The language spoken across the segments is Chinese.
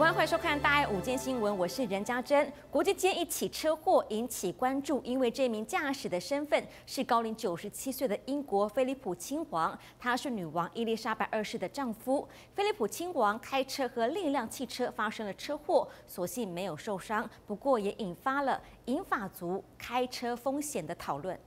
欢迎收看《大爱午间新闻》，我是任家珍。国际间一起车祸引起关注，因为这名驾驶的身份是高龄九十七岁的英国菲利普亲王，他是女王伊丽莎白二世的丈夫。菲利普亲王开车和另一辆汽车发生了车祸，所幸没有受伤，不过也引发了银发族开车风险的讨论。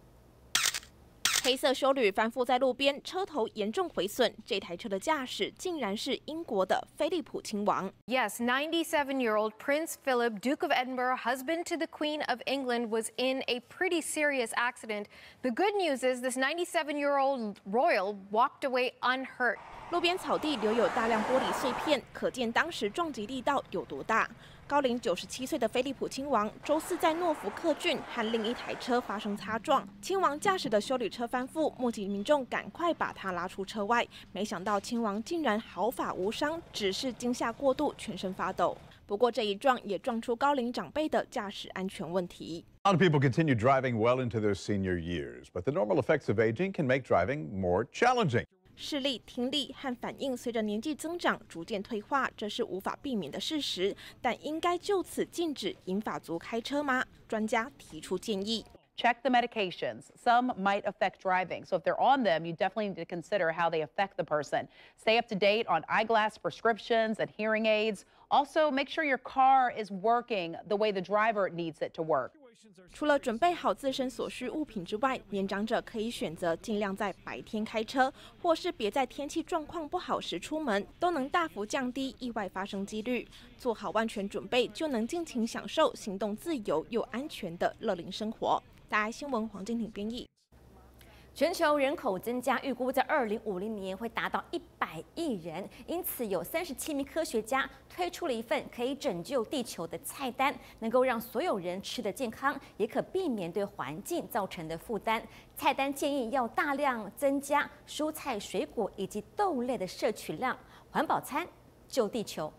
黑色修旅翻覆在路边，车头严重毁损。这台车的驾驶竟然是英国的菲利普亲王。Yes, 97-year-old Prince Philip, Duke of Edinburgh, husband to the Queen of England, was in a pretty serious accident. The good news is this 97-year-old royal walked away unhurt. 路边草地留有大量玻璃碎片，可见当时撞击力道有多大。高龄九十七岁的菲利普亲王周四在诺福克郡和另一台车发生擦撞，亲王驾驶的修理车翻覆，目击民众赶快把他拉出车外，没想到亲王竟然毫发无伤，只是惊吓过度，全身发抖。不过这一撞也撞出高龄长辈的驾驶安全问题。A lot of people continue driving well into their senior years, but the normal effects of aging can make driving more challenging. 视力、听力和反应随着年纪增长逐渐退化，这是无法避免的事实。但应该就此禁止银发族开车吗？专家提出建议。Check the medications. Some might affect driving. So if they're on them, you definitely need to consider how they affect the person. Stay up to date on eyeglass prescriptions and hearing aids. Also, make sure your car is working the way the driver needs it to work. 除了准备好自身所需物品之外，年长者可以选择尽量在白天开车，或是别在天气状况不好时出门，都能大幅降低意外发生几率。做好万全准备，就能尽情享受行动自由又安全的乐龄生活。大爱新闻黄金婷编译。全球人口增加，预估在二零五零年会达到一百亿人，因此有三十七名科学家推出了一份可以拯救地球的菜单，能够让所有人吃得健康，也可避免对环境造成的负担。菜单建议要大量增加蔬菜、水果以及豆类的摄取量，环保餐救地球。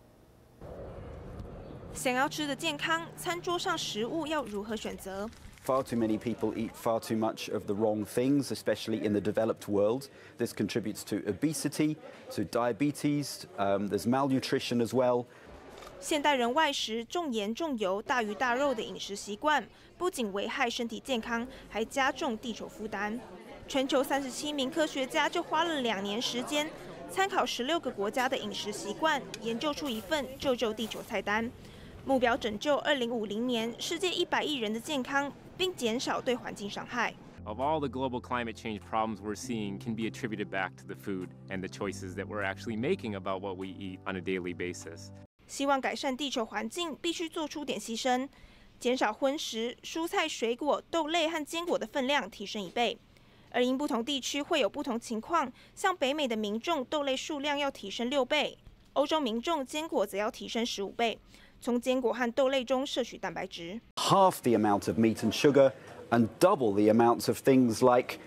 想要吃的健康，餐桌上食物要如何选择？Far too many people eat far too much of the wrong things, especially in the developed world. This contributes to obesity, to diabetes, um, there's malnutrition as well. 现代人外食重盐重油、大鱼大肉的饮食习惯，不仅危害身体健康，还加重地球负担。全球三十七名科学家就花了两年时间，参考十六个国家的饮食习惯，研究出一份救救地球菜单，目标拯救二零五零年世界一百亿人的健康。并减少对环境伤害。Of all the global climate change problems we're seeing can be attributed back to the food and the choices that we're actually making about what we eat on a daily basis. 希望改善地球环境，必须做出点牺牲，减少荤食，蔬菜、水果、豆类和坚果的分量提升一倍。而因不同地区会有不同情况，像北美的民众豆类数量要提升六倍，欧洲民众坚果则要提升十五倍。从坚果和豆类中摄取蛋白质。Half the amount of meat and sugar, and double the amounts of things like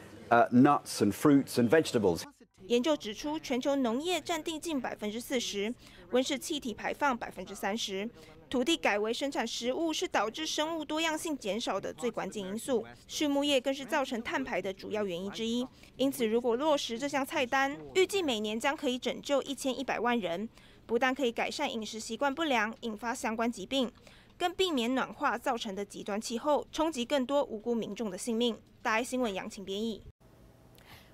nuts and fruits and vegetables. 研究指出，全球农业占地近百分之四十，温室气体排放百分之三十。土地改为生产食物是导致生物多样性减少的最关键因素。畜牧业更是造成碳排的主要原因之一。因此，如果落实这项菜单，预计每年将可以拯救一千一百万人。不但可以改善饮食习惯不良，引发相关疾病，更避免暖化造成的极端气候冲击更多无辜民众的性命。大爱新闻杨晴编译。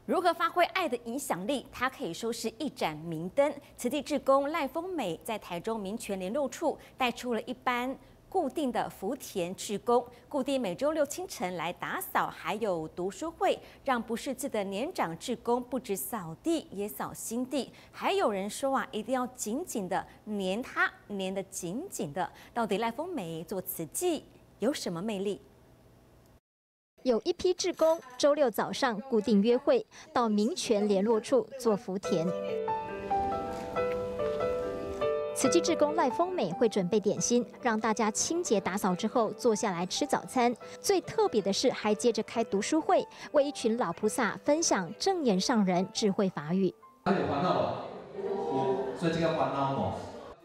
如何发挥爱的影响力？它可以说是一盏明灯。此地志工赖丰美在台中民权联络处带出了一班。固定的福田志工，固定每周六清晨来打扫，还有读书会，让不识字的年长志工不止扫地，也扫心地。还有人说啊，一定要紧紧的粘他，粘得紧紧的。到底赖丰美做慈济有什么魅力？有一批志工周六早上固定约会，到民权联络处做福田。慈济志工赖丰美会准备点心，让大家清洁打扫之后坐下来吃早餐。最特别的是，还接着开读书会，为一群老菩萨分享正言上人智慧法语。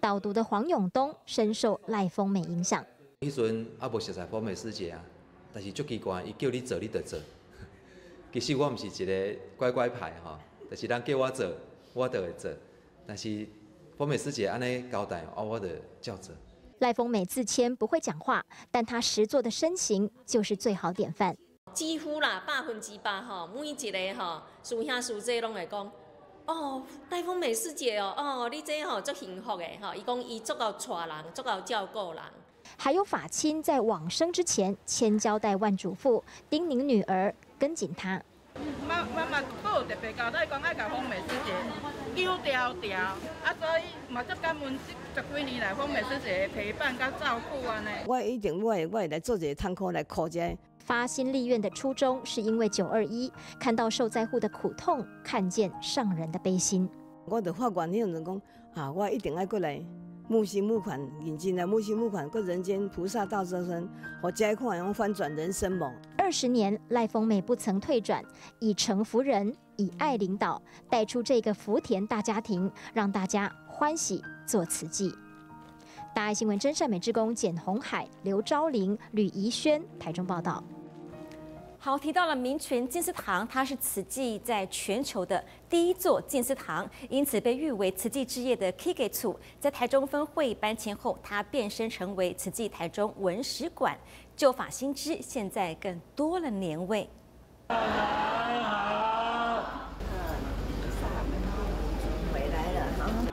导读的黄永东深受赖丰美影响。迄阵阿无熟悉丰美师姐啊，但是足奇怪，伊叫你做你就做。其实我毋是一个乖乖牌哈，但是人叫我做，我就会做。但是。丰美师姐安尼交代，啊，我的照做。赖丰美自谦不会讲话，但她实做的身形就是最好典范。几乎啦，百分之百吼，每一个吼，师兄师姐拢会讲，哦，赖丰美师姐哦，哦，你这吼足幸福的吼，伊讲伊足够带人，足够照顾人。还有法亲在往生之前，千交代万嘱咐，叮咛女儿跟紧他。妈妈妈，我有特别交代讲爱甲丰美师姐纠条条，啊，所以嘛足感恩这十几年来丰美师姐的陪伴甲照顾安尼。我一定我会我会来做一个参考来考者。发心立愿的初衷，是因为九二一看到受灾户的苦痛，看见上人的悲心。我的发愿，迄阵讲啊，我一定爱过来。木心木款，引进来木心木款，各人间菩萨道众生，我加款用翻转人生梦。二十年，赖丰美不曾退转，以诚服人，以爱领导，带出这个福田大家庭，让大家欢喜做慈济。大爱新闻真善美之工简红海、刘昭玲、吕怡轩，台中报道。好，提到了民权金丝堂，它是慈济在全球的第一座金丝堂，因此被誉为慈济之业的 K G 处。在台中分会搬迁后，它变身成为慈济台中文史馆，旧法新知，现在更多了年味。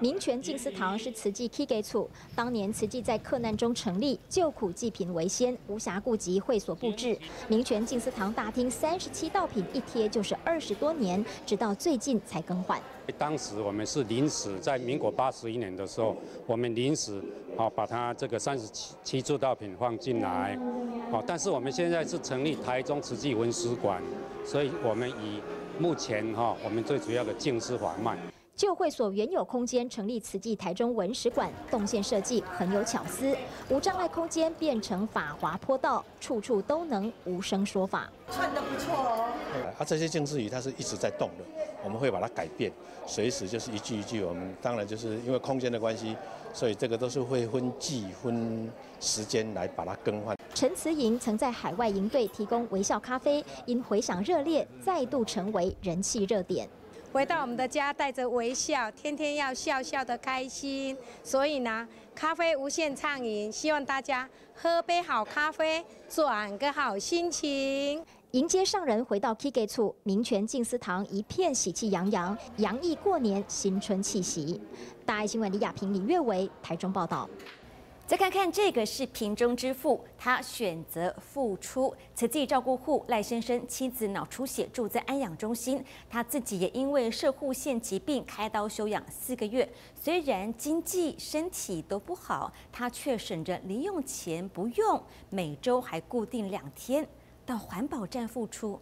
民权静思堂是慈济 K 给处，当年慈济在克难中成立，救苦济贫为先，无暇顾及会所布置。民权静思堂大厅三十七道品一贴就是二十多年，直到最近才更换。当时我们是临时，在民国八十一年的时候，我们临时好把它这个三十七七座道品放进来，好，但是我们现在是成立台中慈济文史馆，所以我们以目前哈我们最主要的静思法脉。旧会所原有空间成立慈济台中文史馆，动线设计很有巧思，无障碍空间变成法华坡道，处处都能无声说法。穿的不错哦。啊，这些静思语它是一直在动的，我们会把它改变，随时就是一句一句。我们当然就是因为空间的关系，所以这个都是会分季分时间来把它更换。陈慈莹曾在海外营队提供微笑咖啡，因回响热烈，再度成为人气热点。回到我们的家，带着微笑，天天要笑笑的开心。所以呢，咖啡无限畅饮，希望大家喝杯好咖啡，转个好心情。迎接上人回到 K G 处，民权静思堂一片喜气洋洋，洋溢过年新春气息。大爱新闻李亚平、李月维台中报道。再看看这个是瓶中之父，他选择复出。慈济照顾户赖先生妻子脑出血，住在安养中心，他自己也因为射护腺疾病开刀休养四个月。虽然经济、身体都不好，他却省着零用钱不用，每周还固定两天到环保站付出。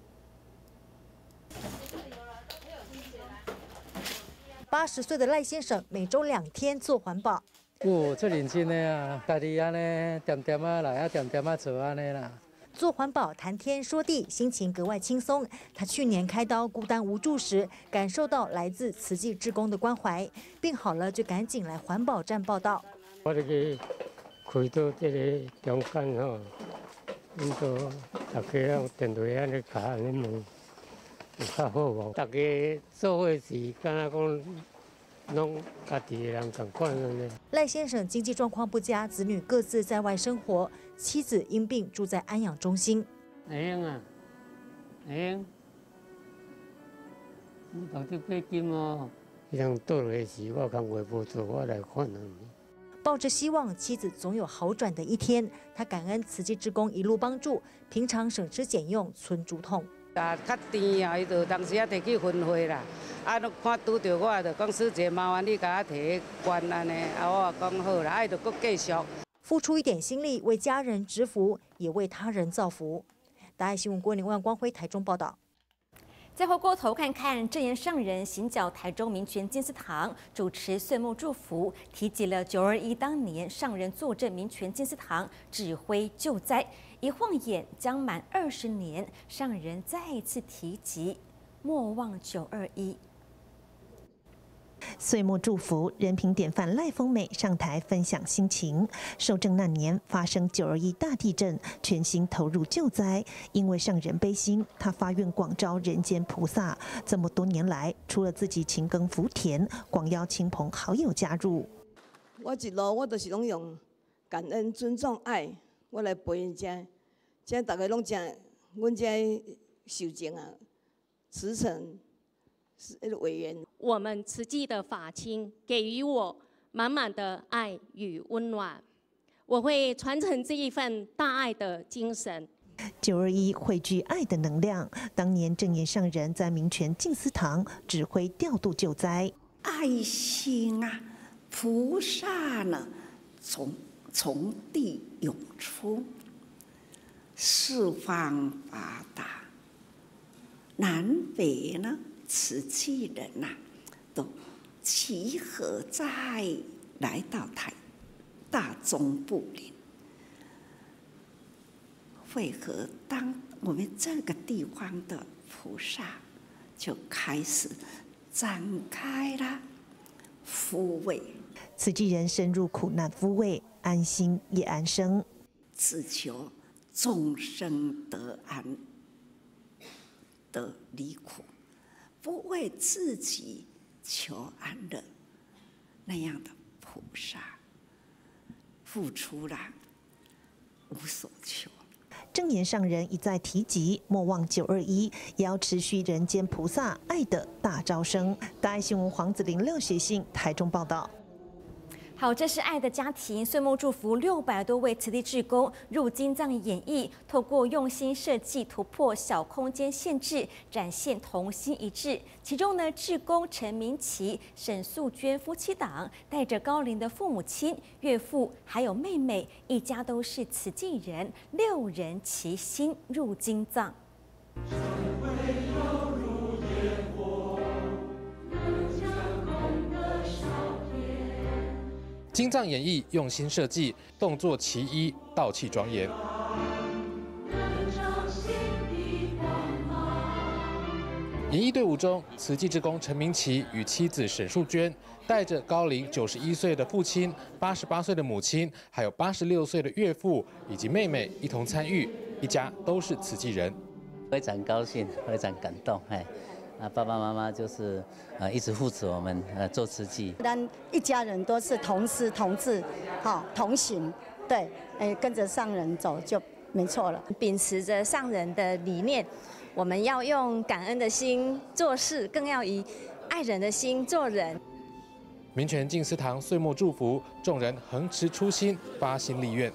八十岁的赖先生每周两天做环保。认真的啊，家己安尼点点啊来啊，点点啊做安尼啦。做环保谈天说地，心情格外轻松。他去年开刀孤单无助时，感受到来自慈济职工的关怀，病好了就赶紧来环保站报道。我这个开到这个中间吼，因都大家啊电话安尼卡安尼问，有较好无？大家做伙是敢若讲。赖先生经济状况不佳，子女各自在外生活，妻子因病住在安养中心。哎呀，哎呀，你到底几金哦？像倒来时，我工话不做，我来看你。抱着希望妻子总有好转的一天，他感恩慈济职工一路帮助，平常省吃俭用，存竹筒。啊，较甜啊，伊就当时啊摕去分花啦。啊，看拄着我，就讲师姐麻烦你甲我摕关安尼。啊，我讲好啦，啊，就阁继续。付出一点心力，为家人植福，也为他人造福。大爱新闻郭林万光辉台中报道。再回过头看看正言上人行脚台中民权金丝堂，主持岁末祝福，提及了九二一当年上人坐镇民权金丝堂指挥救灾。一晃眼将满二十年，上人再次提及莫忘九二一。岁末祝福，人品典范赖丰美上台分享心情。受政那年发生九二一大地震，全心投入救灾，因为上人悲心，他发愿广招人间菩萨。这么多年来，除了自己勤耕福田，广邀亲朋好友加入。我一路我都是拢用感恩、尊重、爱，我来陪人家。现在大家拢讲，阮这修行啊，慈诚。委员，我们慈济的法亲给予我满满的爱与温暖，我会传承这一份大爱的精神。九二一汇聚爱的能量，当年正言上人在民权静思堂指挥调度救灾，爱心啊，菩萨呢，从从地涌出，四方八达，南北呢。瓷器人呐，都集合在来到台大中部林，为何当我们这个地方的菩萨就开始展开了抚慰？慈济人深入苦难，抚慰安心也安生，只求众生得安得离苦。不为自己求安乐，那样的菩萨付出了无所求。正言上人一再提及，莫忘九二一，也要持续人间菩萨爱的大招生。大爱新闻黄子玲六写信台中报道。好，这是爱的家庭岁末祝福，六百多位慈地志工入金藏演绎，透过用心设计，突破小空间限制，展现同心一致。其中呢，志工陈明奇、沈素娟夫妻档带着高龄的父母亲、岳父还有妹妹，一家都是慈济人，六人齐心入金藏。金藏演绎用心设计，动作奇一，道气庄严。演艺队伍中，慈济之工陈明奇与妻子沈淑娟，带着高龄九十一岁的父亲、八十八岁的母亲，还有八十六岁的岳父以及妹妹一同参与，一家都是慈济人，非常高兴，非常感动，哎。啊，爸爸妈妈就是呃一直扶持我们呃做慈济，但一家人都是同师同志，好同行，对，哎跟着上人走就没错了。秉持着上人的理念，我们要用感恩的心做事，更要以爱人的心做人。民权静思堂岁末祝福，众人恒持初心，发心立愿。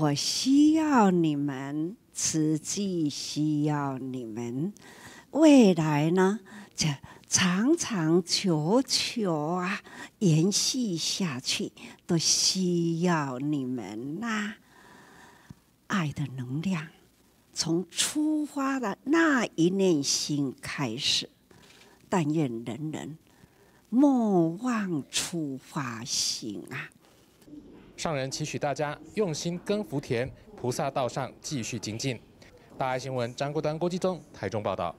我需要你们，慈济需要你们，未来呢，就长长久久啊，延续下去，都需要你们呐。爱的能量，从出发的那一念心开始，但愿人人莫忘出发心啊。上人期许大家用心耕福田，菩萨道上继续精进。大爱新闻张国端、郭继宗台中报道。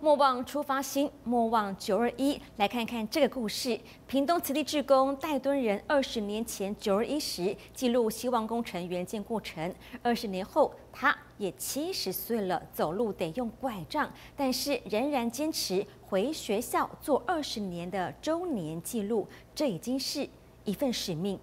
莫忘出发心，莫忘九二一。来看看这个故事：屏东慈地志工戴敦仁二十年前九二一时记录希望工程援建过程，二十年后他也七十岁了，走路得用拐杖，但是仍然坚持回学校做二十年的周年记录，这已经是一份使命。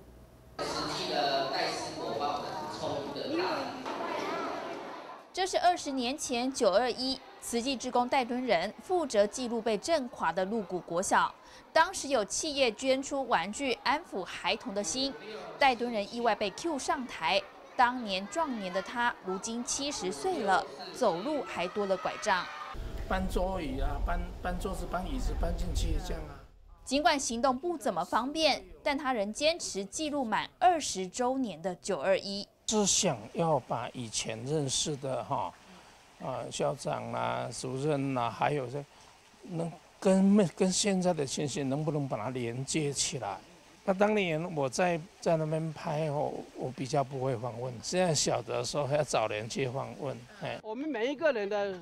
这是二十年前九二一，慈济职工戴敦仁负责记录被震垮的鹿谷国小。当时有企业捐出玩具安抚孩童的心，戴敦仁意外被 Q 上台。当年壮年的他，如今七十岁了，走路还多了拐杖。搬桌椅啊，搬搬桌子、搬椅子搬进去这样啊。尽管行动不怎么方便，但他仍坚持记录满二十周年的九二一。是想要把以前认识的哈啊校长啊、主任啦，还有这能跟跟现在的情形能不能把它连接起来？那当年我在在那边拍哦，我比较不会访问。现在小的时候还要找人去访问。哎，我们每一个人的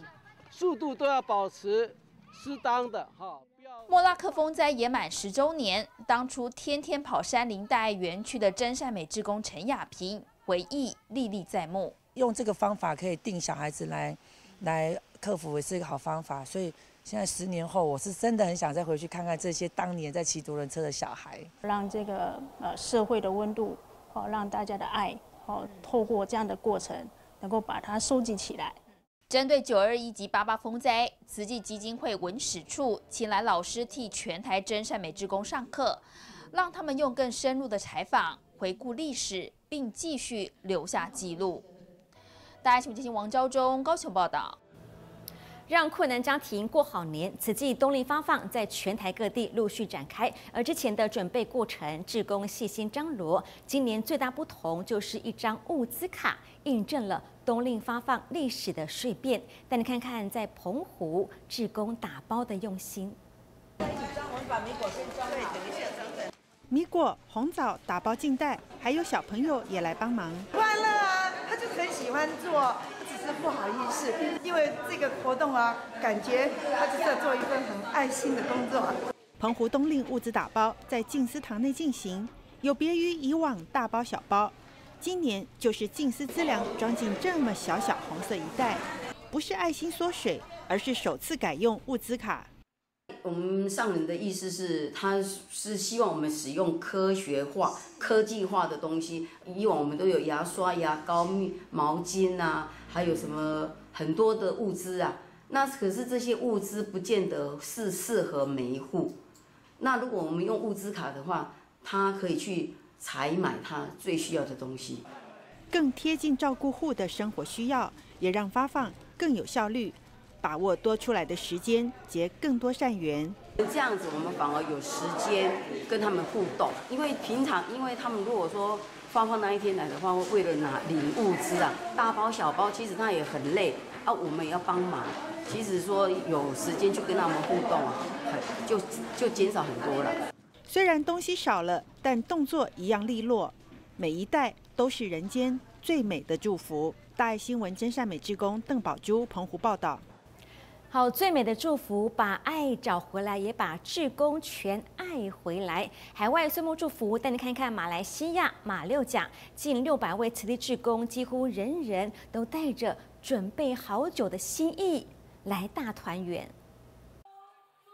速度都要保持适当的哈。莫拉克风灾也满十周年，当初天天跑山林大爱园区的真善美职工陈雅萍回忆历历在目。用这个方法可以定小孩子来来克服，也是一个好方法。所以。现在十年后，我是真的很想再回去看看这些当年在骑独轮车的小孩，让这个呃社会的温度，好让大家的爱，好透过这样的过程，能够把它收集起来。针对九二一及八八风灾，慈济基金会文史处请来老师替全台真善美职工上课，让他们用更深入的采访回顾历史，并继续留下记录。大家请进行王昭忠高雄报道。让困难家庭过好年，此季冬令发放在全台各地陆续展开，而之前的准备过程，志工细心张罗。今年最大不同就是一张物资卡，印证了冬令发放历史的蜕变。带你看看在澎湖志工打包的用心。米果、红枣打包进袋，还有小朋友也来帮忙。快乐啊，他就很喜欢做。不好意思，因为这个活动啊，感觉他是在做一份很爱心的工作。澎湖冬令物资打包在静思堂内进行，有别于以往大包小包，今年就是静思资粮装进这么小小红色一袋，不是爱心缩水，而是首次改用物资卡。我们上人的意思是，他是希望我们使用科学化、科技化的东西。以往我们都有牙刷、牙膏、毛巾啊，还有什么很多的物资啊。那可是这些物资不见得是适合每一户。那如果我们用物资卡的话，他可以去采买他最需要的东西，更贴近照顾户的生活需要，也让发放更有效率。把握多出来的时间，结更多善缘。这样子，我们反而有时间跟他们互动。因为平常，因为他们如果说芳芳那一天来的话，为了拿领物资啊，大包小包，其实他也很累啊。我们也要帮忙。其实说有时间去跟他们互动啊，很就就减少很多了。虽然东西少了，但动作一样利落。每一代都是人间最美的祝福。大爱新闻真善美之工邓宝珠澎湖报道。好，最美的祝福，把爱找回来，也把志工全爱回来。海外岁末祝福，带你看看马来西亚马六甲近六百位慈地志工，几乎人人都带着准备好久的心意来大团圆，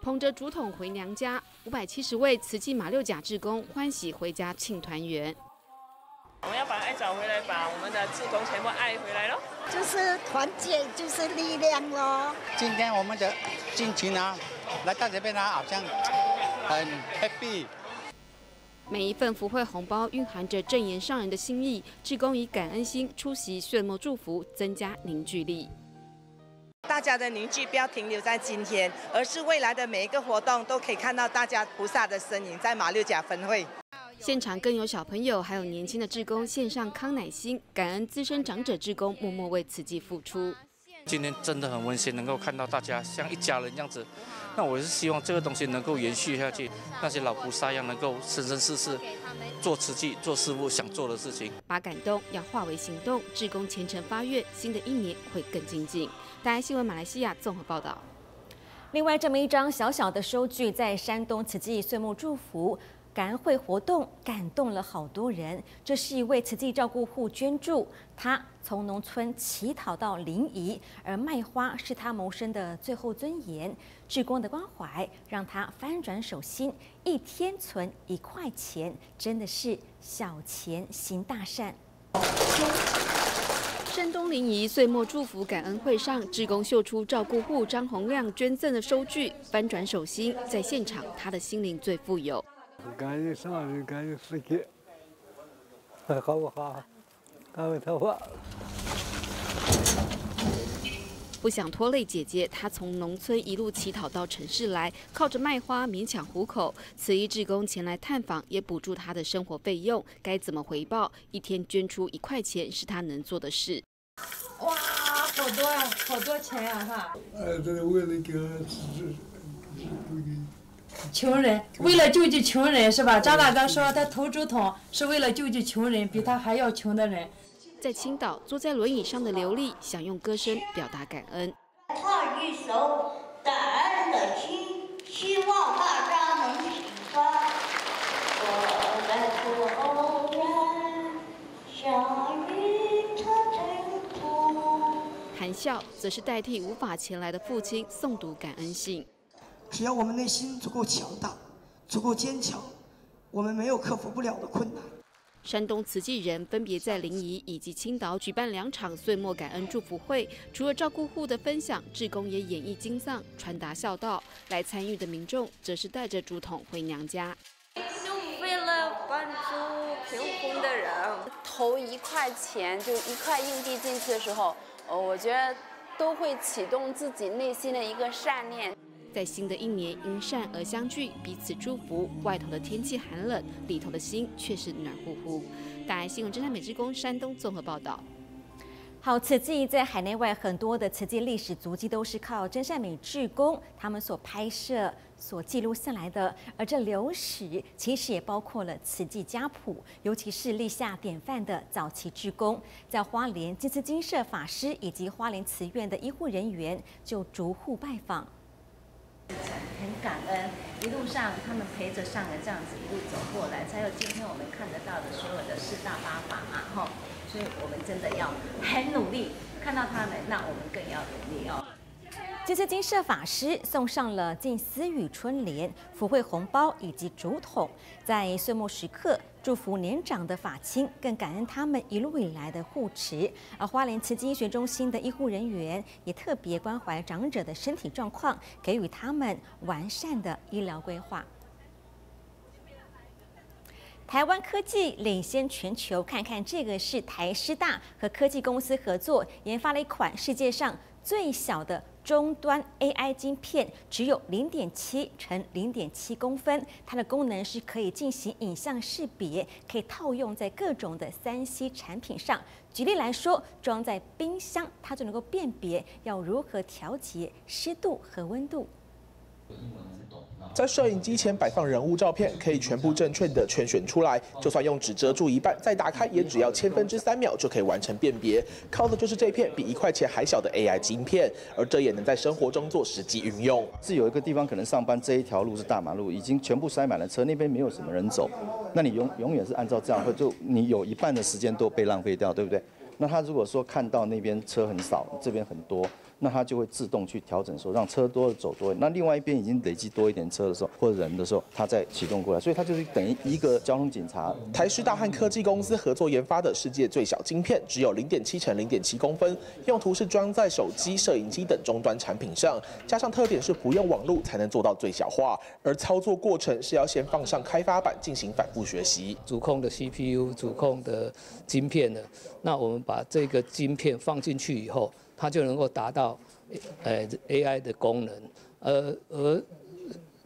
捧着竹筒回娘家。五百七十位慈济马六甲志工欢喜回家庆团圆。我们要把爱找回来，把我们的志工全部爱回来喽。就是团结，就是力量喽。今天我们的心情啊，来到这边呢，好像很 happy。每一份福慧红包蕴含着正言上人的心意，志工以感恩心出席炫目祝福，增加凝聚力。大家的凝聚不要停留在今天，而是未来的每一个活动都可以看到大家菩萨的身影，在马六甲分会。现场更有小朋友，还有年轻的志工献上康乃馨，感恩资深长者志工默默为此际付出。今天真的很温馨，能够看到大家像一家人这样子。那我是希望这个东西能够延续下去，那些老菩萨一样能够生生世世做慈济、做师傅想做的事情。把感动要化为行动，志工虔诚发愿，新的一年会更精进。大家新闻马来西亚综合报道。另外，这么一张小小的收据，在山东慈济岁末祝福。感恩会活动感动了好多人。这是一位慈济照顾户捐助，他从农村乞讨到临沂，而卖花是他谋生的最后尊严。志工的关怀让他翻转手心，一天存一块钱，真的是小钱行大善。山东临沂岁末祝福感恩会上，志工秀出照顾户张洪亮捐赠的收据，翻转手心，在现场他的心灵最富有。感谢上人，感谢世界，好不好？感恩他话。不想拖累姐姐，她从农村一路乞讨到城市来，靠着卖花勉强糊口。此一志工前来探访，也补助他的生活费用。该怎么回报？一天捐出一块钱是他能做的事。哇，好多呀，好多钱呀！哈。哎，这是为了给儿子穷人为了救济穷人是吧？张大哥说他投竹筒是为了救济穷人，比他还要穷的人。在青岛，坐在轮椅上的刘丽想用歌声表达感恩。唱一首感恩的心，希望大家能喜欢。我在果园下一场尘土。含笑则是代替无法前来的父亲诵读感恩信。只要我们内心足够强大，足够坚强，我们没有克服不了的困难。山东慈济人分别在临沂以及青岛举办两场岁末感恩祝福会，除了照顾户的分享，志工也演绎经藏、传达孝道。来参与的民众则是带着竹筒回娘家。就为了帮助贫困的人，投一块钱就一块硬币进去的时候，呃，我觉得都会启动自己内心的一个善念。在新的一年，因善而相聚，彼此祝福。外头的天气寒冷，里头的心却是暖乎乎。大爱新闻侦探美之工山东综合报道。好，慈济在海内外很多的慈济历史足迹都是靠真善美志工他们所拍摄、所记录下来的。而这流史其实也包括了慈济家谱，尤其是立下典范的早期志工，在花莲金丝金舍法师以及花莲慈院的医护人员就逐户拜访。很感恩，一路上他们陪着上人这样子一路走过来，才有今天我们看得到的所有的四大八法嘛，吼！所以我们真的要很努力，看到他们，那我们更要努力哦。这些金舍法师送上了近思雨春联、福慧红包以及竹筒，在岁末时刻祝福年长的法亲，更感恩他们一路以来的护持。而花莲慈济医学中心的医护人员也特别关怀长者的身体状况，给予他们完善的医疗规划。台湾科技领先全球，看看这个是台师大和科技公司合作研发了一款世界上最小的。终端 AI 晶片只有零点七乘零点七公分，它的功能是可以进行影像识别，可以套用在各种的三 C 产品上。举例来说，装在冰箱，它就能够辨别要如何调节湿度和温度。在摄影机前摆放人物照片，可以全部正确的全选出来。就算用纸遮住一半，再打开也只要千分之三秒就可以完成辨别。靠的就是这片比一块钱还小的 AI 晶片，而这也能在生活中做实际运用。是有一个地方可能上班这一条路是大马路，已经全部塞满了车，那边没有什么人走，那你永永远是按照这样，会就你有一半的时间都被浪费掉，对不对？那他如果说看到那边车很少，这边很多。那它就会自动去调整，说让车多走多。那另外一边已经累积多一点车的时候，或者人的时候，它再启动过来。所以它就是等于一个交通警察。台师大和科技公司合作研发的世界最小晶片，只有零点七乘零点七公分，用途是装在手机、摄影机等终端产品上。加上特点是不用网络才能做到最小化，而操作过程是要先放上开发板进行反复学习。主控的 CPU、主控的晶片呢？那我们把这个晶片放进去以后。它就能够达到，呃，AI 的功能，而而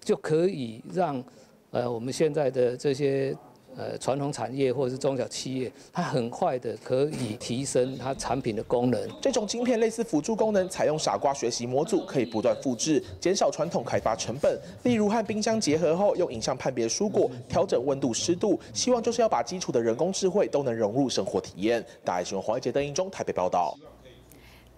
就可以让，呃，我们现在的这些呃传统产业或者是中小企业，它很快的可以提升它产品的功能。这种晶片类似辅助功能，采用傻瓜学习模组，可以不断复制，减少传统开发成本。例如和冰箱结合后，用影像判别蔬果，调整温度湿度，希望就是要把基础的人工智慧都能融入生活体验。大爱新闻黄一杰、邓英中台北报道。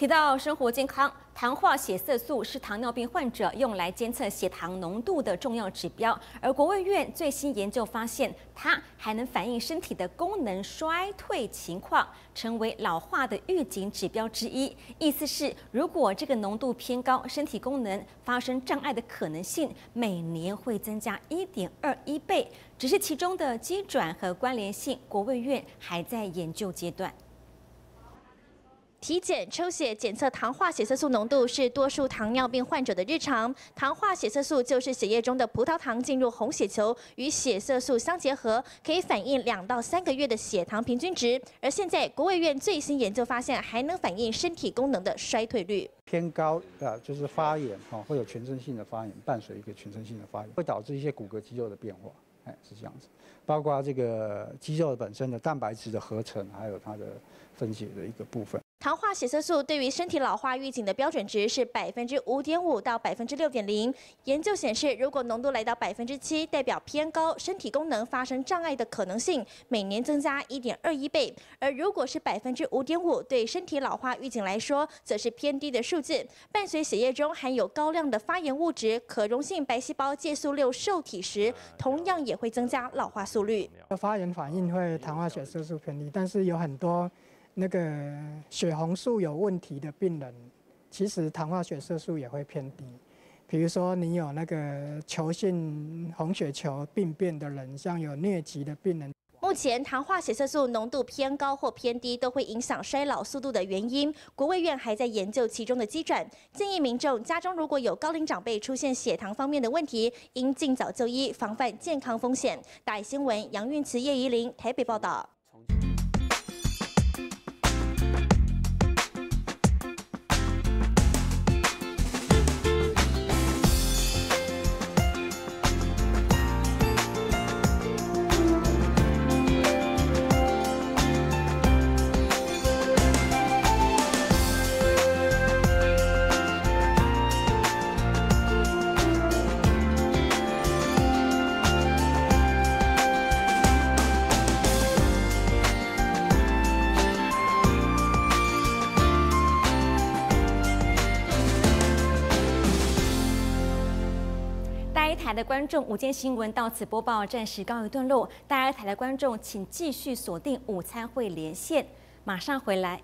提到生活健康，糖化血色素是糖尿病患者用来监测血糖浓度的重要指标。而国卫院最新研究发现，它还能反映身体的功能衰退情况，成为老化的预警指标之一。意思是，如果这个浓度偏高，身体功能发生障碍的可能性每年会增加一点二一倍。只是其中的机转和关联性，国卫院还在研究阶段。体检抽血检测糖化血色素浓度是多数糖尿病患者的日常。糖化血色素就是血液中的葡萄糖进入红血球，与血色素相结合，可以反映两到三个月的血糖平均值。而现在国卫院最新研究发现，还能反映身体功能的衰退率偏高啊，就是发炎哈，会有全身性的发炎，伴随一个全身性的发炎，会导致一些骨骼肌肉的变化，哎，是这样子。包括这个肌肉本身的蛋白质的合成，还有它的分解的一个部分。糖化血色素对于身体老化预警的标准值是百分之五点五到百分之六点零。研究显示，如果浓度来到百分之七，代表偏高，身体功能发生障碍的可能性每年增加一点二一倍；而如果是百分之五点五，对身体老化预警来说，则是偏低的数字。伴随血液中含有高量的发炎物质可溶性白细胞介素六受体时，同样也会增加老化速率。发炎反应会糖化血色素偏低，但是有很多。那个血红素有问题的病人，其实糖化血色素也会偏低。比如说你有那个球性红血球病变的人，像有疟疾的病人。目前糖化血色素浓度偏高或偏低，都会影响衰老速度的原因。国卫院还在研究其中的机转，建议民众家中如果有高龄长辈出现血糖方面的问题，应尽早就医，防范健康风险。大新闻杨运慈、叶怡玲台北报道。观众，午间新闻到此播报，暂时告一段落。大家台的观众，请继续锁定午餐会连线，马上回来。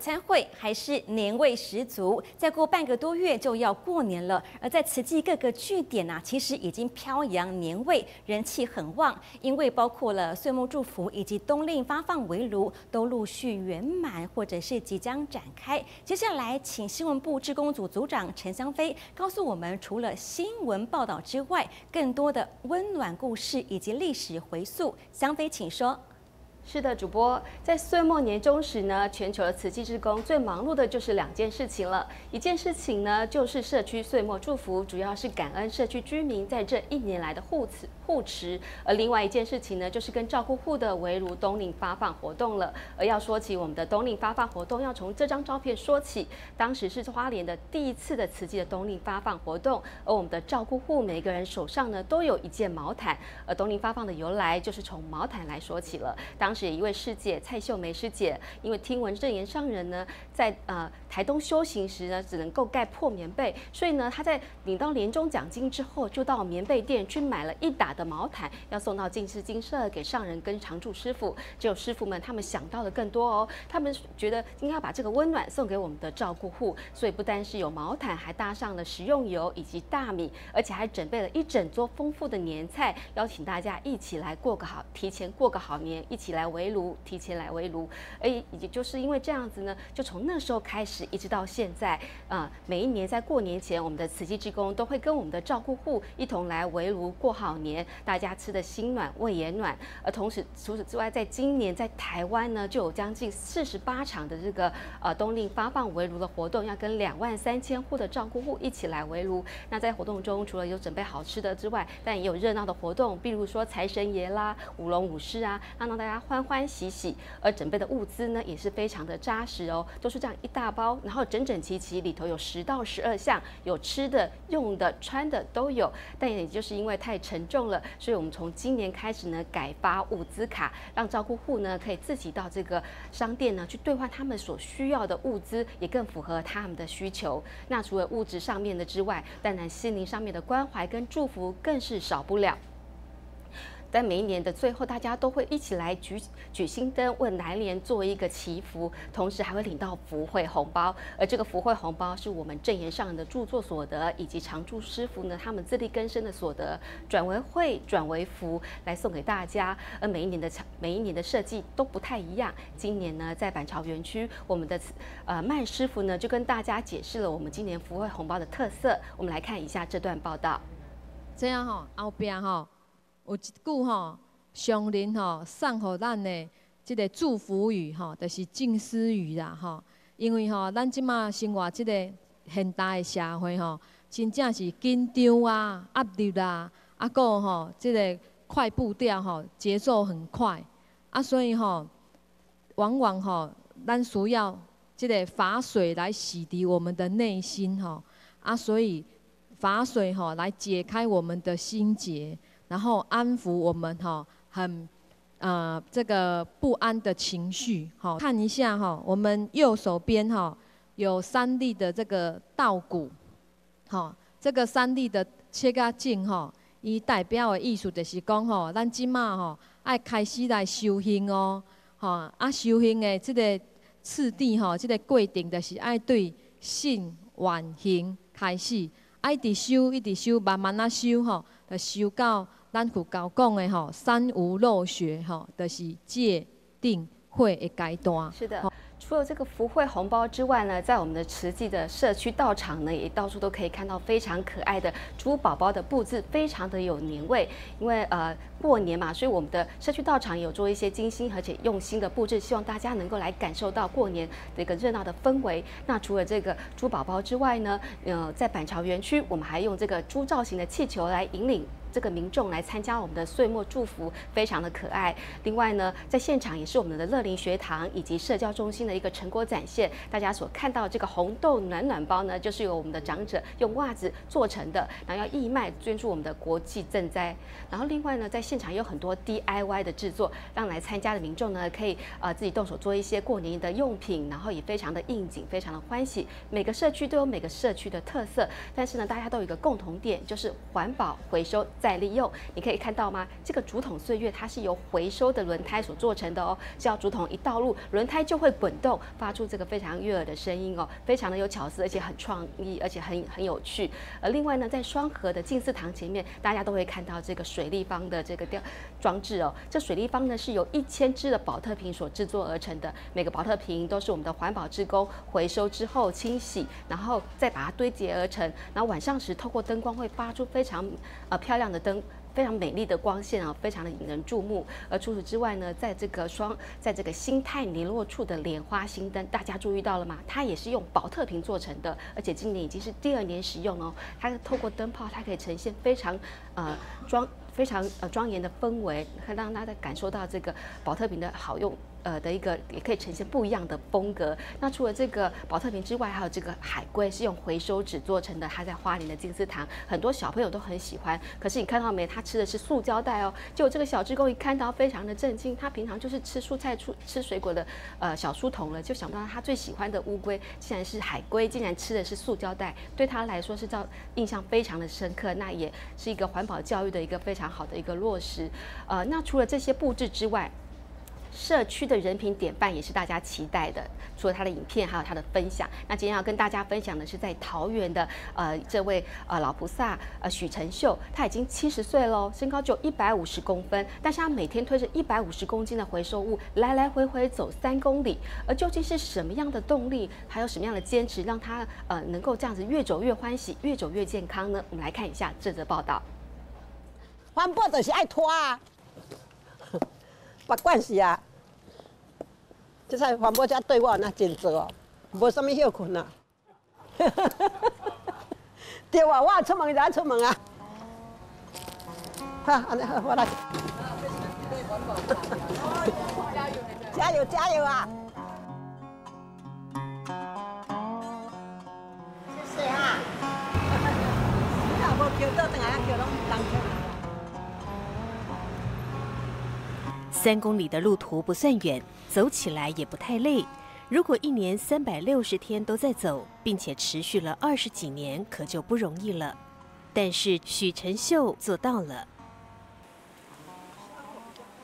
餐会还是年味十足，再过半个多月就要过年了。而在慈济各个据点呢，其实已经飘扬年味，人气很旺。因为包括了岁末祝福以及冬令发放围炉都陆续圆满，或者是即将展开。接下来，请新闻部志工组组长陈香飞告诉我们，除了新闻报道之外，更多的温暖故事以及历史回溯。香飞，请说。是的，主播在岁末年终时呢，全球的慈济之工最忙碌的就是两件事情了。一件事情呢，就是社区岁末祝福，主要是感恩社区居民在这一年来的护持护持；而另外一件事情呢，就是跟照顾户的围炉冬令发放活动了。而要说起我们的冬令发放活动，要从这张照片说起。当时是花莲的第一次的慈济的冬令发放活动，而我们的照顾户每个人手上呢，都有一件毛毯。而冬令发放的由来，就是从毛毯来说起了。当当时有一位师姐蔡秀梅师姐，因为听闻正言上人呢，在呃台东修行时呢，只能够盖破棉被，所以呢，她在领到年终奖金之后，就到棉被店去买了一打的毛毯，要送到净世金舍给上人跟常住师傅。只有师傅们他们想到的更多哦，他们觉得应该要把这个温暖送给我们的照顾户，所以不单是有毛毯，还搭上了食用油以及大米，而且还准备了一整桌丰富的年菜，邀请大家一起来过个好，提前过个好年，一起来来围炉。提前来围炉，哎，也就是因为这样子呢，就从那时候开始，一直到现在，啊，每一年在过年前，我们的慈济职工都会跟我们的照顾户一同来围炉过好年，大家吃的心暖，胃也暖。而同时，除此之外，在今年在台湾呢，就有将近四十八场的这个呃冬令发放围炉的活动，要跟两万三千户的照顾户一起来围炉。那在活动中，除了有准备好吃的之外，但也有热闹的活动，比如说财神爷啦、舞龙舞狮啊，让大家欢欢。喜喜，而准备的物资呢也是非常的扎实哦，都是这样一大包，然后整整齐齐，里头有十到十二项，有吃的、用的、穿的都有。但也就是因为太沉重了，所以我们从今年开始呢，改发物资卡，让照顾户呢可以自己到这个商店呢去兑换他们所需要的物资，也更符合他们的需求。那除了物质上面的之外，当然心灵上面的关怀跟祝福更是少不了。在每一年的最后，大家都会一起来举举新灯，为来年做一个祈福，同时还会领到福慧红包。而这个福慧红包是我们正言上人的著作所得，以及常住师傅呢他们自力更生的所得，转为会，转为福，来送给大家。而每一年的每一年的设计都不太一样。今年呢，在板桥园区，我们的呃麦师傅呢就跟大家解释了我们今年福慧红包的特色。我们来看一下这段报道。这样吼，后边吼有一句吼，上人吼送给咱的即个祝福语吼，就是静思语啦吼。因为吼，咱即马生活即个现代的社会吼，真正是紧张啊、压力啦，啊个吼，即个快步调吼，节奏很快啊，所以吼，往往吼，咱需要即个法水来洗涤我们的内心吼，啊，所以。法水吼来解开我们的心结，然后安抚我们哈很呃这个不安的情绪。好，看一下哈，我们右手边哈有三粒的这个稻谷，好，这个三粒的切割镜哈，伊代表的意思就是讲吼，咱即马吼爱开始来修行哦，吼啊修行的这个次第吼，这个规定就是爱对信、愿、行开始。爱直修，一直修，慢慢啊修吼，就修到咱佛教讲的吼，三无漏学吼，就是戒定慧的阶段。是的。除了这个福慧红包之外呢，在我们的慈济的社区道场呢，也到处都可以看到非常可爱的猪宝宝的布置，非常的有年味。因为呃过年嘛，所以我们的社区道场有做一些精心而且用心的布置，希望大家能够来感受到过年的一个热闹的氛围。那除了这个猪宝宝之外呢，呃，在板桥园区，我们还用这个猪造型的气球来引领。这个民众来参加我们的岁末祝福，非常的可爱。另外呢，在现场也是我们的乐龄学堂以及社交中心的一个成果展现。大家所看到这个红豆暖暖包呢，就是由我们的长者用袜子做成的，然后要义卖捐助我们的国际赈灾。然后另外呢，在现场有很多 DIY 的制作，让来参加的民众呢可以呃自己动手做一些过年的用品，然后也非常的应景，非常的欢喜。每个社区都有每个社区的特色，但是呢，大家都有一个共同点，就是环保回收。再利用，你可以看到吗？这个竹筒岁月它是由回收的轮胎所做成的哦。只要竹筒一倒入，轮胎就会滚动，发出这个非常悦耳的声音哦，非常的有巧思，而且很创意，而且很很有趣。而另外呢，在双河的静思堂前面，大家都会看到这个水立方的这个吊装置哦。这水立方呢是由一千只的保特瓶所制作而成的，每个保特瓶都是我们的环保职工回收之后清洗，然后再把它堆叠而成。然后晚上时透过灯光会发出非常呃漂亮。的灯非常美丽的光线啊，非常的引人注目。而除此之外呢，在这个双，在这个新泰联络处的莲花星灯，大家注意到了吗？它也是用保特瓶做成的，而且今年已经是第二年使用哦。它透过灯泡，它可以呈现非常呃庄非常呃庄严的氛围，可以让大家感受到这个宝特瓶的好用。呃的一个也可以呈现不一样的风格。那除了这个保特瓶之外，还有这个海龟是用回收纸做成的，它在花莲的金丝堂，很多小朋友都很喜欢。可是你看到没？他吃的是塑胶袋哦。就这个小职工一看到，非常的震惊。他平常就是吃蔬菜、吃吃水果的呃小书童了，就想不到他最喜欢的乌龟竟然是海龟，竟然吃的是塑胶袋，对他来说是造印象非常的深刻。那也是一个环保教育的一个非常好的一个落实。呃，那除了这些布置之外，社区的人品典范也是大家期待的，除了他的影片，还有他的分享。那今天要跟大家分享的是在桃园的呃这位呃老菩萨呃许成秀，他已经七十岁喽，身高只有一百五十公分，但是他每天推着一百五十公斤的回收物来来回回走三公里。而究竟是什么样的动力，还有什么样的坚持，让他呃能够这样子越走越欢喜，越走越健康呢？我们来看一下这则报道。环保就是爱拖啊。不管是啊，即个环保车对我那真做哦，无什么休困啊。对啊，我出门就爱出门啊。哈，安尼好，我来。加油加油啊！谢谢啊。你 若无叫到，等下叫拢人三公里的路途不算远，走起来也不太累。如果一年三百六十天都在走，并且持续了二十几年，可就不容易了。但是许成秀做到了。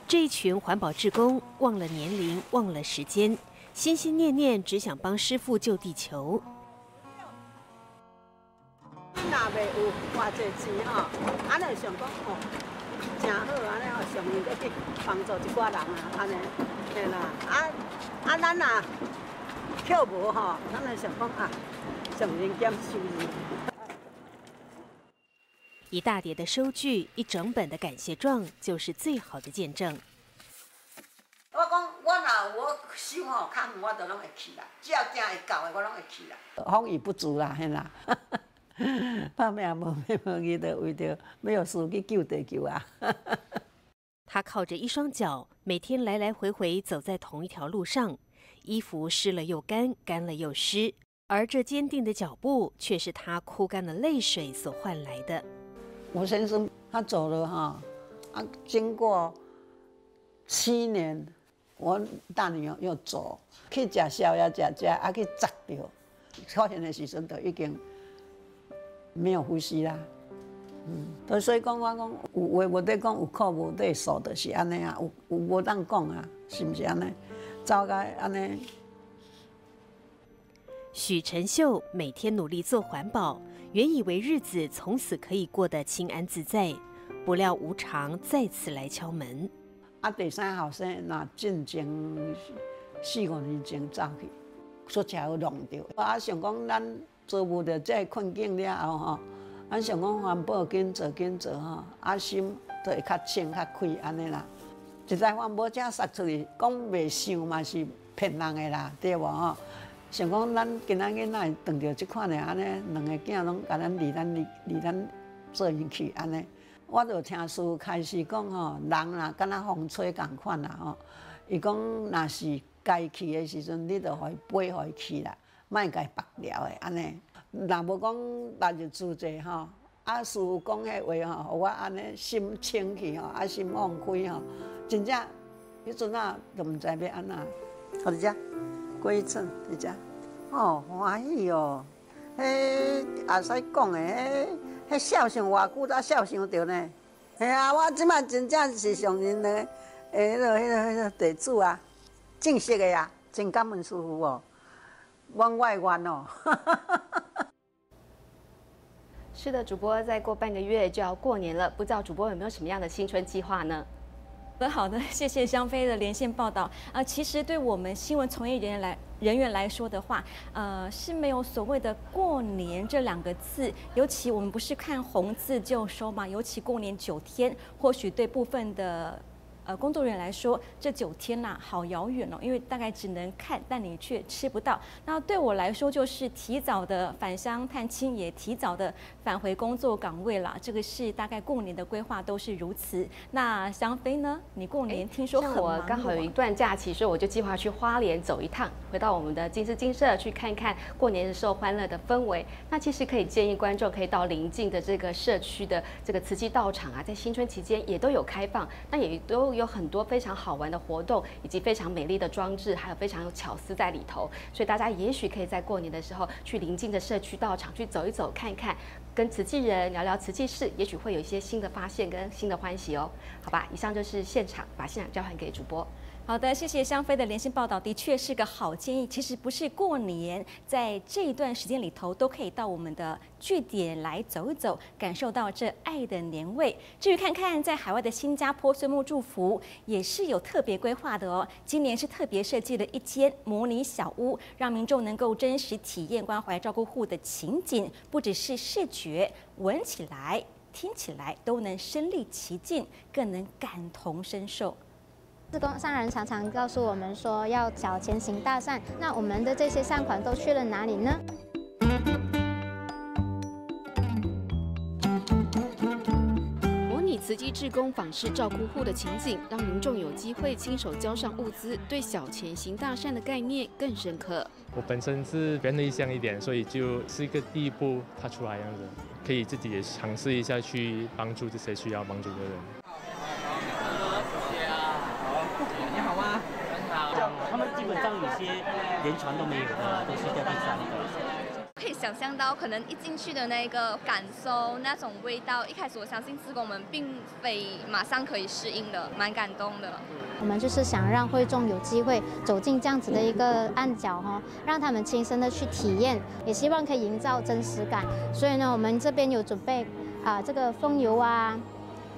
这一群环保志工忘了年龄，忘了时间，心心念念只想帮师傅救地球。若袂有偌济钱吼，安尼想讲吼，真好，安尼哦上面要去帮助一寡人啊，安尼，嘿啦，啊啊，咱若票无吼，咱就想讲啊，上人减收入。一大叠的收据，一整本的感谢状，就是最好的见证。我讲，我若我收吼较远，我都拢会去啦。只要惊会到的，我拢会去啦。风雨不足啦，嘿啦。拍命无命无伊，就为着没有事去救地球啊！他靠着一双脚，每天来来回回走在同一条路上，衣服湿了又干，干了又湿，而这坚定的脚步，却是他哭干的泪水所换来的。我先生他走了哈，啊，经过七年，我大女儿又走，去食宵夜食食，啊去砸掉，发现的时阵都已经。没有呼吸啦，嗯，所以讲我讲有话无得讲，有苦无得诉，就是安尼啊，有有无当讲啊，是不是安尼？走个安尼。许晨秀每天努力做环保，原以为日子从此可以过得清安自在，不料无常再次来敲门。啊，第三后生那进前四五年前走去，说车有弄着，我想讲咱。做无着这困境了后吼，俺想讲环保紧做紧做吼，啊心就会较清较开安尼啦。一在环保车杀出去，讲袂想嘛是骗人的啦，对无吼？想讲咱今仔日哪会碰到即款的安尼，两个囝拢甲咱离咱离离咱做入去安尼。我就听师傅开始讲吼，人啦敢若风吹共款啦吼，伊讲若是该去的时阵，你就互伊飞互伊去啦。莫甲伊白了的安尼，若无讲六日主祭吼，啊师傅讲迄话吼，互我安尼心清气吼，啊心放开吼，真正迄阵啊都毋知要安那。好伫遮，过一阵伫遮，哦欢喜哦，迄也使讲的，迄迄孝顺偌久才孝顺着呢。系啊，我即摆真正是上人的，诶，迄个迄个迄个地主啊，正式的呀，真感恩师傅哦。往外弯哦！是的，主播再过半个月就要过年了，不知道主播有没有什么样的新春计划呢？好的，好的，谢谢香飞的连线报道。啊，其实对我们新闻从业人员来人员来说的话，呃，是没有所谓的过年这两个字。尤其我们不是看红字就收嘛，尤其过年九天，或许对部分的。呃，工作人员来说，这九天呐，好遥远哦，因为大概只能看，但你却吃不到。那对我来说，就是提早的返乡探亲，也提早的返回工作岗位啦。这个是大概过年的规划都是如此。那香飞呢？你过年听说很我刚好有一段假期，所以我就计划去花莲走一趟，回到我们的金丝金社去看看过年的时候欢乐的氛围。那其实可以建议观众可以到邻近的这个社区的这个瓷器道场啊，在新春期间也都有开放，那也都。有很多非常好玩的活动，以及非常美丽的装置，还有非常有巧思在里头。所以大家也许可以在过年的时候去邻近的社区道场去走一走，看一看，跟瓷器人聊聊瓷器事，也许会有一些新的发现跟新的欢喜哦。好吧，以上就是现场，把现场交还给主播。好的，谢谢香飞的连线报道，的确是个好建议。其实不是过年，在这一段时间里头，都可以到我们的据点来走一走，感受到这爱的年味。至于看看在海外的新加坡岁末祝福，也是有特别规划的哦。今年是特别设计了一间模拟小屋，让民众能够真实体验关怀照顾户的情景，不只是视觉，闻起来、听起来都能身临其境，更能感同身受。自工商人常常告诉我们说要小钱行大善，那我们的这些善款都去了哪里呢？模拟慈济志工访视照顾户的情景，让民众有机会亲手交上物资，对小钱行大善的概念更深刻。我本身是比较内向一点，所以就是一个第一步踏出来样子，可以自己也尝试一下去帮助这些需要帮助的人。他们基本上有些连船都没有的，都是掉第三的。可以想象到可能一进去的那个感受那种味道，一开始我相信职工们并非马上可以适应的，蛮感动的。我们就是想让会众有机会走进这样子的一个暗角哈，让他们亲身的去体验，也希望可以营造真实感。所以呢，我们这边有准备啊这个风油啊，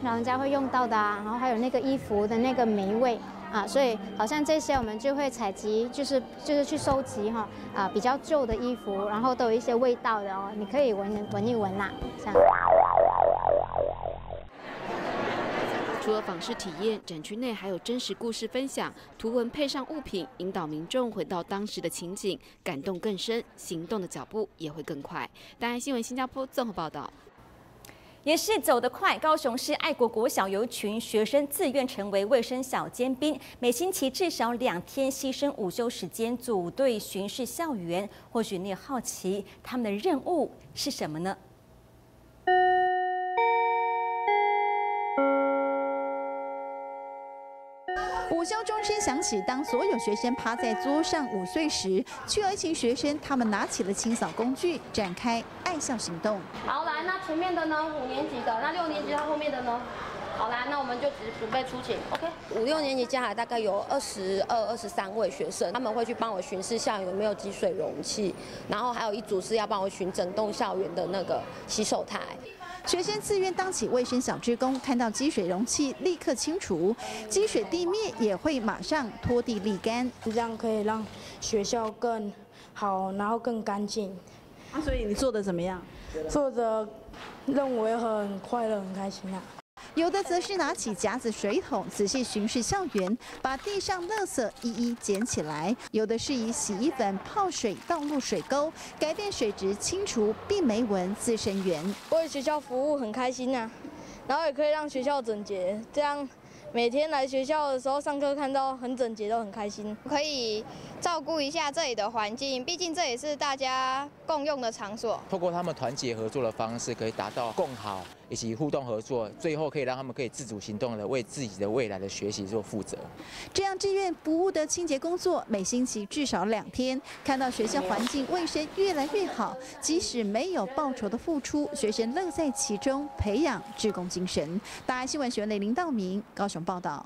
老人家会用到的啊，然后还有那个衣服的那个霉味。啊，所以好像这些我们就会采集，就是就是去收集哈啊比较旧的衣服，然后都有一些味道的哦，你可以闻闻一闻啦。这样。除了访视体验，展区内还有真实故事分享，图文配上物品，引导民众回到当时的情景，感动更深，行动的脚步也会更快。大爱新闻新加坡综合报道。也是走得快，高雄市爱国国小游群学生自愿成为卫生小尖兵，每星期至少两天牺牲午休时间组队巡视校园。或许你也好奇，他们的任务是什么呢？午休钟声响起，当所有学生趴在桌上午睡时，却有一群学生，他们拿起了清扫工具，展开爱校行动。好，来，那前面的呢？五年级的，那六年级他后面的呢？好啦，那我们就只准备出勤，OK。五六年级加起来大概有二十二、二十三位学生，他们会去帮我巡视校园有没有积水容器，然后还有一组是要帮我巡整栋校园的那个洗手台。学生自愿当起卫生小职工，看到积水容器立刻清除，积水地面也会马上拖地沥干，这样可以让学校更好，然后更干净。啊，所以你做的怎么样？做的认为很快乐、很开心啊。有的则是拿起夹子、水桶，仔细巡视校园，把地上垃圾一一捡起来；有的是以洗衣粉泡水倒入水沟，改变水质，清除病媒蚊滋生源。为学校服务很开心呐，然后也可以让学校整洁，这样。每天来学校的时候，上课看到很整洁，都很开心。可以照顾一下这里的环境，毕竟这也是大家共用的场所。透过他们团结合作的方式，可以达到共好以及互动合作，最后可以让他们可以自主行动的为自己的未来的学习做负责。这样志愿服务的清洁工作，每星期至少两天，看到学校环境卫生越来越好，即使没有报酬的付出，学生乐在其中，培养志工精神。大爱新闻学院林道明高雄。报道：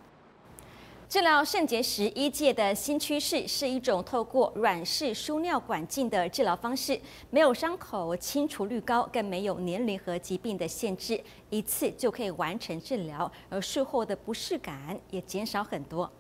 治疗肾结石一届的新趋势是一种透过软式输尿管镜的治疗方式，没有伤口，清除率高，更没有年龄和疾病的限制，一次就可以完成治疗，而术后的不适感也减少很多。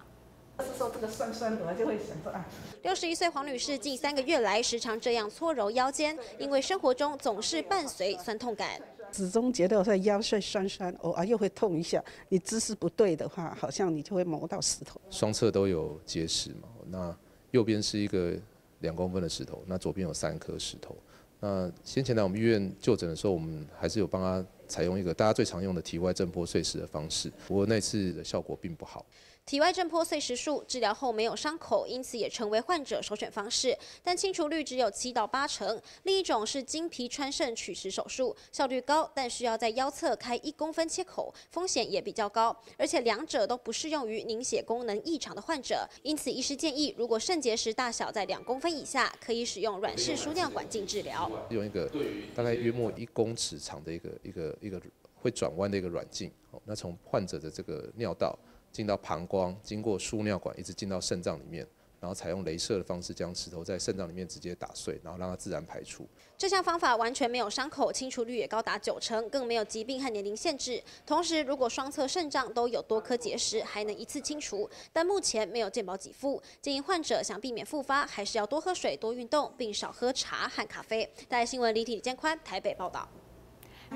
是说这个酸酸的就会想着啊。六十一岁黄女士近三个月来时常这样搓揉腰间，因为生活中总是伴随酸痛感。始终觉得在腰酸酸酸，偶尔又会痛一下。你姿势不对的话，好像你就会磨到石头。双侧都有结石嘛，那右边是一个两公分的石头，那左边有三颗石头。那先前来我们医院就诊的时候，我们还是有帮他采用一个大家最常用的体外震波碎石的方式，不过那次的效果并不好。体外震波碎石术治疗后没有伤口，因此也成为患者首选方式，但清除率只有七到八成。另一种是经皮穿肾取石手术，效率高，但需要在腰侧开一公分切口，风险也比较高，而且两者都不适用于凝血功能异常的患者。因此，医师建议，如果肾结石大小在两公分以下，可以使用软式输尿管镜治疗。用一个大概约莫一公尺长的一个一个一个会转弯的一个软镜，那从患者的这个尿道。进到膀胱，经过输尿管，一直进到肾脏里面，然后采用镭射的方式将石头在肾脏里面直接打碎，然后让它自然排出。这项方法完全没有伤口，清除率也高达九成，更没有疾病和年龄限制。同时，如果双侧肾脏都有多颗结石，还能一次清除。但目前没有健保给付，建议患者想避免复发，还是要多喝水、多运动，并少喝茶和咖啡。大新闻李体李建宽台北报道。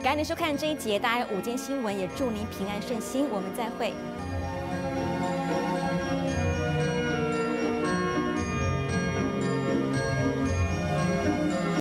感谢您收看这一节大爱午间新闻，也祝您平安顺心，我们再会。